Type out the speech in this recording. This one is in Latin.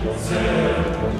Servo,